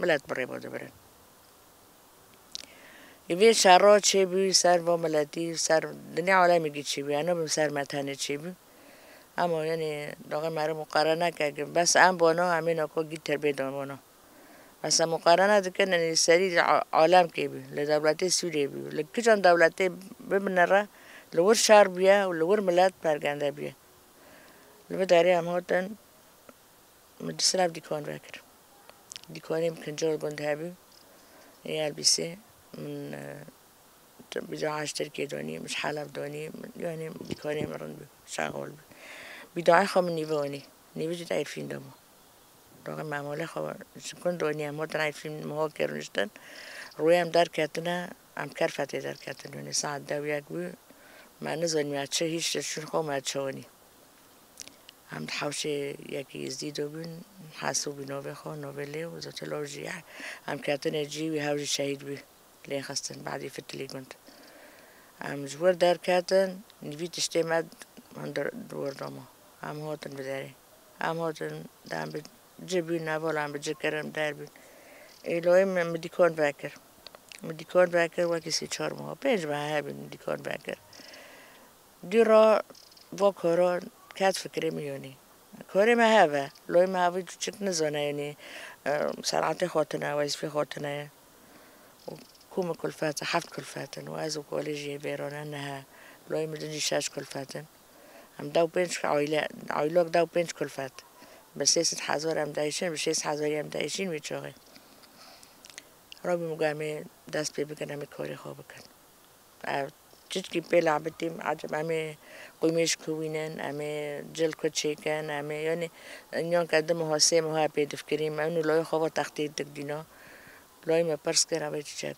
ملت بره باده برن ایوی شرا چه بی سر و ملتی سر دنیا عالمی گی چی بی؟ انا سر متنه چی بی؟ اما یعنی داغه مرا مقارنه که بس ام بانا همین اکو گی تربیه دام بانا. بس مقارنه دکن یعنی سری عالم که بی لدولت سوریه بی. لکجان دولت ببنره لور شهر بیا و لور ملت پرگنده بیا لبه داری هم هاتن مدرسه دیکان بکر دیکانی کنجال بند هبی یه البسه من بجا عشتر که دانی مش حلب دانی يعني دیکانی مرن بی. شغل بی بداعي خو من نيفوني نيفي جد عارفين دمو. رغم معموله خو كن دوني هم هاتن عارفين مهاكر نشتن روی هم در کتنه هم کرفتی در کتنه یعنی ساعت دو یک ما نزانی چه هیچ شون خو ما چونی هم حوش یکی یزدید بین حسو بی نوه خو نوه لی و زوت لوجی هم کتنه جی و هاوجی شهید بی لی خستن بعدی فتلی گند. هم جور در کتن نوی تشتی مد من دور داما. هم هاتن بداری هم هاتن دم به جبی نبال هم به جکرم در بین. ایلوی مدیکان بکر مدیکان بکر و کسی چهار ماه. پنج ماه هبین مدیکان بکر دیرا با کارا کات فکری میونی کاری ما هوا لوی ما هوا چت نزونه یعنی سرعت ويز وظیفه خودنا كوما كل فاتن حفت كل فاتن وازو كوليجي بيرون انها لوي مدني شاش كل فاتن ام داو بينش عويلا عويلوك داو بينش كل فات بس يس حزور ام دايشين بس يس حزور ام دايشين ويتشوغي ربي مقامي داس بي بكنا مكوري خوبكن چیزی پی لعبتیم عجب همه قیمش کوینن همه جل کچیکن همه یعنی نیان کده محاسه مها پی دفکریم اونو لای خواب تختید دک دینا۔ لای ما پرس کر اوی چه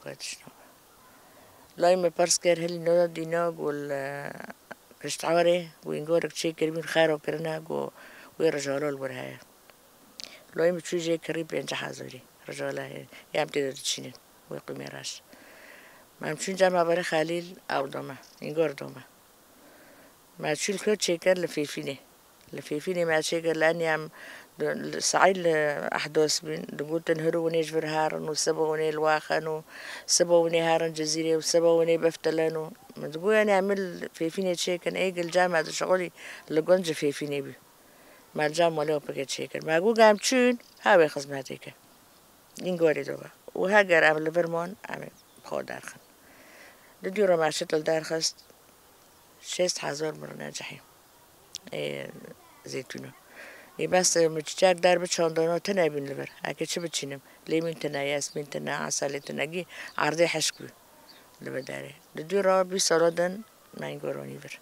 ما پرس کر هلی نو دینا گول کشتعاره و اینگارک چه کربین خیرو کرنا گو وی رجالال برهای ما چوی جه کری پینجا هزاری رجاله قیمه راش۔ ممشون جمع برای خلیل أو دامه. اینگار دامه ماشيل كل شيكر لفيفيني لفيفيني ما شيكر لاني عم سعيل احداث بين دقوت نهروني جبر هارن وسبوني الواخن وسبوني هارن جزيرة وسبوني بفتلان ما تقول يعني عمل فيفيني شيكر إيه الجامعة شغلي لقونج فيفيني بي ما الجامعة ولا بقيت شيكر ما أقول قام تشون هاوي خزماتيك ينقوري دوبا وهاجر عمل لفرمون عمل خود دارخن لديورا ما شتل دارخست شست هزار مرة ناجحين إيه زيتونة إيه بس متشاك دار بتشاندانا تنا بين لبر. أكيد شو بتشينم ليمين تنا ياسمين تنا عسل تنا جي عرضي حشكو لبداري لدي رابي سالادن ما ينقروني بر.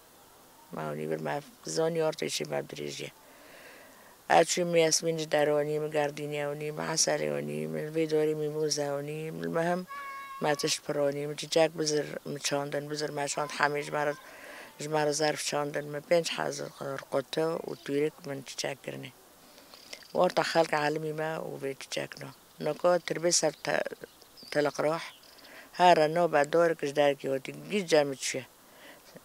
ما هوني بر ما زاني أرتيشي ما بدريجيه أشوف ياسمين جداروني مقارديني أوني مع عسلوني من فيدوري ميموزاوني المهم ماتش پرانی. مجی جک بزر مچاندن بزر مچاند همه جمارا جمارا ظرف چاندن. من پنج حاضر قطه و تویرک من جک کرنه وارتا خلق عالمي ما وبيت جاكنا نكو تربسها تلق روح هارا نو بعد دورك جدارك يودي جيت جامد شوية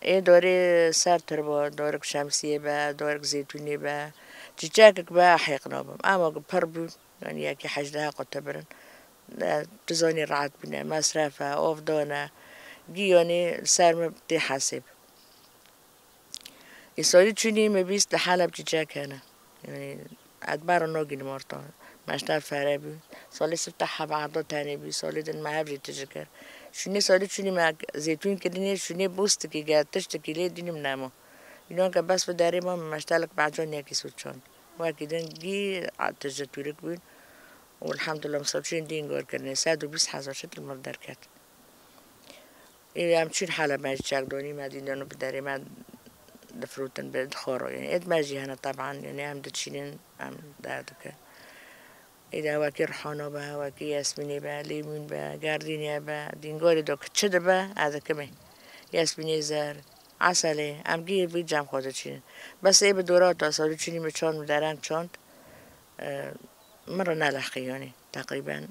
إيه دوري سار تربو دورك شمسية با دورك زيتوني با. تجاكك با حيق نوبم اما بربو يعني ياكي حاجة لها قد تبرن حجدها قطة تزوني رعات بنا مصرفة اوف دونا جيوني سر مبتي حاسب يسولي تشوني مبيس لحالة بتجاك هنا يعني أدبار نوجي مرتان مشتاق فرابي سولي سفتحها بعضو تاني بي سولي دن ما هبجي تجكر شوني سولي تشوني مع زيتون كدني شوني بوستكي قاعد تشتكي ليه ديني منامو ينون بس بداري ما مشتالك بعجون ياكي سوتشون واكدن جي تجتورك بين والحمد لله مصوتين دين جوار كنساد وبيس حزاشت المردر كات. إيه همچین حالا ما يشاكدوني ما دينون بداري ما دفروتن بد خورو. يعني إد ما جيهنا طبعا يعني هم دتشينين هم دادوك إذا واكي رحونو با واكي ياسميني با ليمون با جاردينيا با دينغوري دوك. تشد با؟ هذا كمان ياسميني زار عسله هم گیر بید جمع خود چینه بس إيه ای به دوره تا سالو چینی به چون درنگ چوند آه، مرة نالحقي يعني تقريبا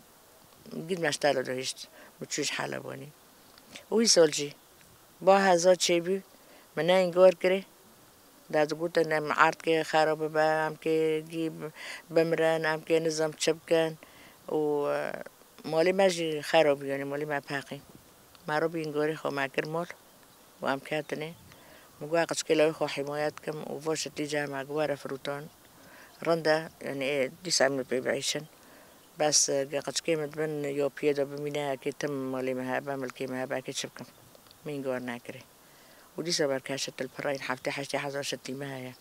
قد ما اشتغلوا دوشت متشوش حالة بوني وي سولجي با هزار چيبي منا انگار كري دا تقول ان عرض كي خراب با هم كي جيب بمران هم كي نظام چب كان و مالی مجی خراب یعنی مالی ما پاقی ما رو بینگاری خو ما کرمال و هم کاتنه مگو اقش کلوی خو حمایت کم. و واش مع جوارة فروتان. رندا يعني إيه من پی بيبعيشن بس قد كيمت تبن يو بيدا بمينا كي تم لمها بعمل كيما هبا كي شبكم مين جوار ناكري. ودي سبر كاشت البراين حفتي حشتي حزر شتي مهايا.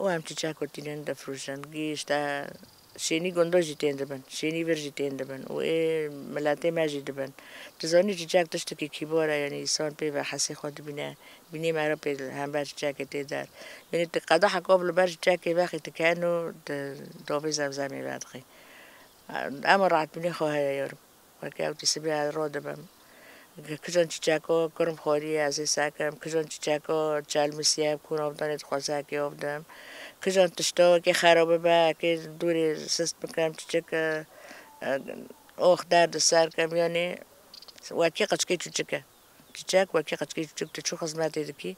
وهم تشاكو تينين دفروشن جيش تا شيني گندو جيتين دبن شيني ور جيتين دبن و ايه ملاتي ما جي دبن تزاني تشاك تشتكي كيبورا يعني سون بي حسي خود بنا بني ما ربي هم بار تشاك تدار يعني تقضى قبل بار تشاك باخي تكانو دوبي زمزمي بادخي اما رعت بني خو هيا يورم وكاو تسبيع رودبم کجان چیچکو کرم خوری از سکم کجان چیچکو چال مسیاب کن آبدان خواسته که آبدم کجان تشتا که خرابه با که دوری سست بکنم چیچک اوخ درد سر کم یعنی وکی قچکی چیچکه چیچک وکی قچکی چیچک تشو خدمت دکی؟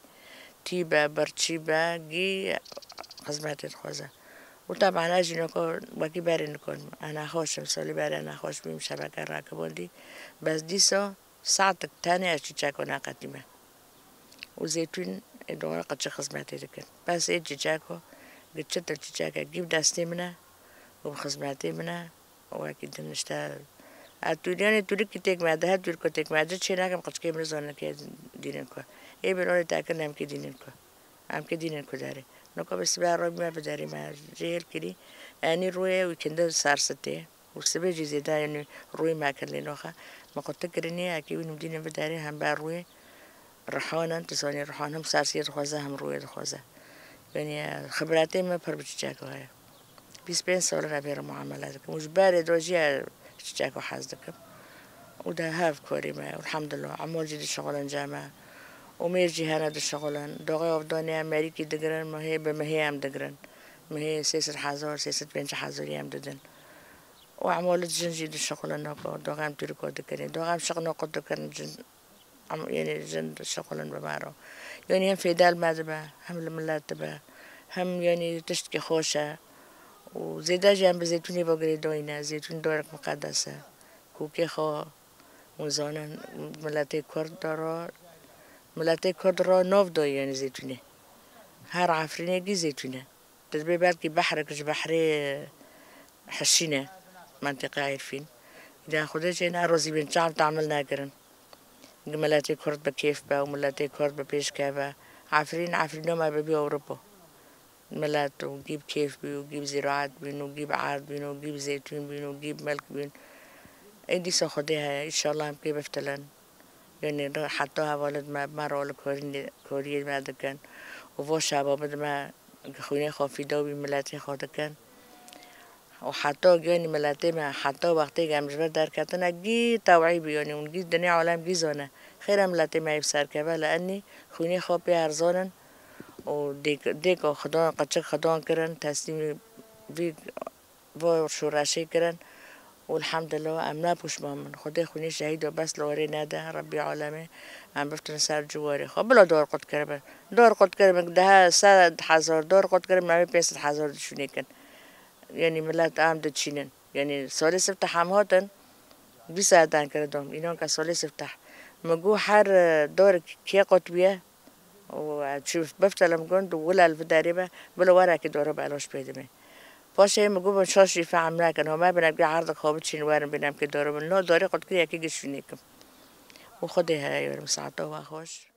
تی با برچی با گی خدمت خوازه و طبعا اجي نكون وكي باري نكون انا خوش مسولي باري انا خوش بيم شبكة راكبون دي بس دي سو ساعتك تاني أشجعك أنا قديمة وزيتون إدوار قد شخص ما تذكر بس Geçetel çiçeğe gibi destemine, o hizmetimine, o akidin işte اتوریان توری کی تک ماده ہے تور کو تک ماده چھ نہ کم قچکے میں زون کے دینن کو اے بیرون تا کہ نام کے دینن کو ام کے دینن کو دارے نو کو بس بار میں بداری ما جیل کری انی روی و کند سرستے و سبه جزی دا یعنی روی ما کلی نوخه ما قد تکرنی اکی و نمدین بداری هم بر روی رحانا تسانی رحان هم سرسی رخوزه هم روی رخوزه يعني خبراتي ما بربش جاكو هاي بيس بين سوالنا بير معاملاتك مش بارد وجيه جاكو حازدك وده هاف كوري ما والحمد لله عمول جدي شغلان جامعة ومير جهانا دو شغلان. دوغي وفدوني أمريكي دقرن ما هي بما هي أم دقرن ما هي سيسر حازور سيسر بنش حازور يام ددن وعمولة جنجي دو شغلان نوكو دوغام تركو دكرين دوغام شغل دكرن جن. يعني جن شغلان بمارو يعني هم في دال مادبا هم الملات تبا هم يعني تشتكي خوشة وزيدا جنب بزيتوني بقري دوينا زيتون دورك مقدسة كوكي خو وزانا ملاتي كرد دارو ملاتي كرد را نوف دو يعني زيتوني هر عفريني جي زيتونة تدبي بالكي بحرك بحري حشينة منطقة عارفين إذا خدت هنا روزي بن شعب تعمل ناقرن ملتی کرد بكيف با وملاتي و ببيش كابا عفرين عفرين که ببي أوروبا ملات وجيب كيف بي وجيب زراعات بين وجيب عاد بين وجيب زيتون بين وجيب ملك بين ادي ساخدها ان شاء الله هم كيف افتلان يعني حطوها ولد ما مرة ولا كوريني كورين ما كان وفو شابا بدما خويني خوفي دوبي ملاتي خوضا كان خودكان وحتى يعني ملاتي ما حتى وقتی که امجبر در کتنه گی توعی بیانی اون گی دنیا عالم گی زانه خیر ملاتي ما يبصر كبا لأني خوني خابي أرزانن و دیک خدا قچک خدا کرن تسلیم وی و شورشی کرن والحمد لله ام نبوش من خدا خونی شهید و بس لوری نده ربی عالمه ام بفتن سر جواری خب بلا دار قد کربن دار قد کربن ده سر هزار دار قد کربن نمی پیست هزار دشونی کن يعني ملات ام دچینن يعني سال سفتح هم هاتن بی ساعتان کردم اینا که سال سفتح مگو هر دار کی قطبیه وتشوف بفتلم جند ولا الفداربة بلا ورا كده ورا بقلاش بيدمي باشه مگو من شاشی فهم نکن. همه بنام که عرض خوابت شین وارم بنام که دارم نه داره قد که یکی گشونیکم و خودی های مساعده و خوش.